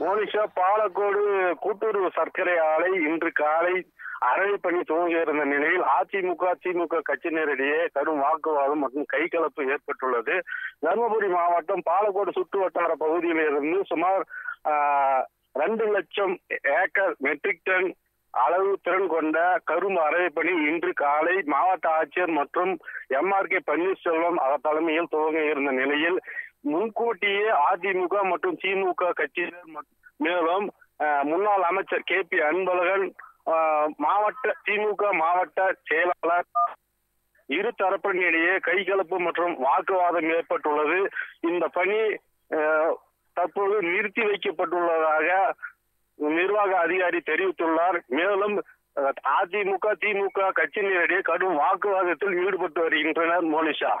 மோனிஷா பாலக்கோடு கூட்டுறவு சர்க்கரை ஆலை இன்று காலை அரை பணி துவங்கியிருந்த நிலையில் அதிமுக திமுக கட்சியினரிடையே கடும் வாக்குவாதம் மற்றும் கைகலப்பு ஏற்பட்டுள்ளது. தருமபுரி மாவட்டம் பாலக்கோடு சுற்று வட்டார பகுதியில் இருந்து சுமார் ஆஹ், ரெண்டு லட்சம் ஏக்கர் மெட்ரிக் டன் அளவு திறன் கொண்ட கரும்பு அரைப்பணி இன்று காலை மாவட்ட ஆட்சியர் மற்றும் எம்ஆர்கே பன்னீர்செல்வம் அவர் தலைமையில் துவங்க இருந்த நிலையில் முன்கூட்டியே அதிமுக மற்றும் திமுக கட்சியினர் மேலும் அஹ், முன்னாள் அமைச்சர் கே பி அன்பழகன் மாவட்ட திமுக மாவட்ட செயலாளர் இரு தரப்பினிடையே கைகலப்பு மற்றும் வாக்குவாதம் ஏற்பட்டுள்ளது. இந்த பணி அஹ், தற்போது நிறுத்தி வைக்கப்பட்டுள்ளதாக நிர்வாக அதிகாரி தெரிவித்துள்ளார். மேலும் அஹ், அதிமுக திமுக கட்சியினரிடையே கடும் வாக்குவாதத்தில் ஈடுபட்டு வருகின்றனர் மோனிஷா.